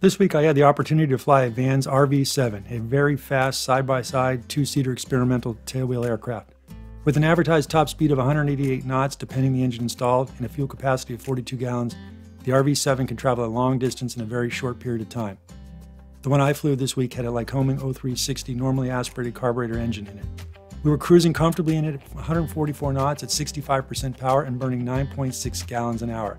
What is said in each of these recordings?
This week I had the opportunity to fly a Vans RV-7, a very fast side-by-side two-seater experimental tailwheel aircraft. With an advertised top speed of 188 knots depending the engine installed and a fuel capacity of 42 gallons, the RV-7 can travel a long distance in a very short period of time. The one I flew this week had a Lycoming O-360 normally aspirated carburetor engine in it. We were cruising comfortably in it at 144 knots at 65% power and burning 9.6 gallons an hour.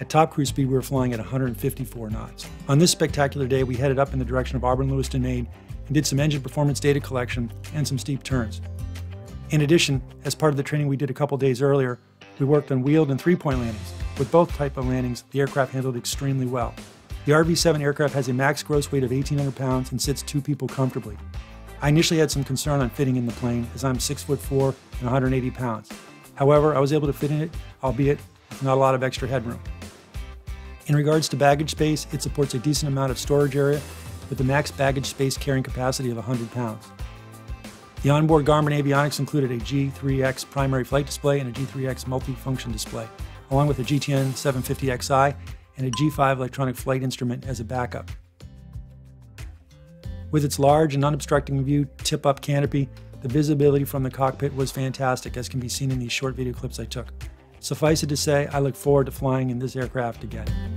At top cruise speed, we were flying at 154 knots. On this spectacular day, we headed up in the direction of Auburn Lewiston, Maine, and did some engine performance data collection and some steep turns. In addition, as part of the training we did a couple days earlier, we worked on wheeled and three-point landings. With both type of landings, the aircraft handled extremely well. The RV-7 aircraft has a max gross weight of 1,800 pounds and sits two people comfortably. I initially had some concern on fitting in the plane as I'm 6 foot 4 and 180 pounds. However, I was able to fit in it, albeit not a lot of extra headroom. In regards to baggage space, it supports a decent amount of storage area with a max baggage space carrying capacity of 100 pounds. The onboard Garmin avionics included a G3X primary flight display and a G3X multi-function display, along with a GTN 750XI and a G5 electronic flight instrument as a backup. With its large and unobstructing view tip-up canopy, the visibility from the cockpit was fantastic as can be seen in these short video clips I took. Suffice it to say, I look forward to flying in this aircraft again.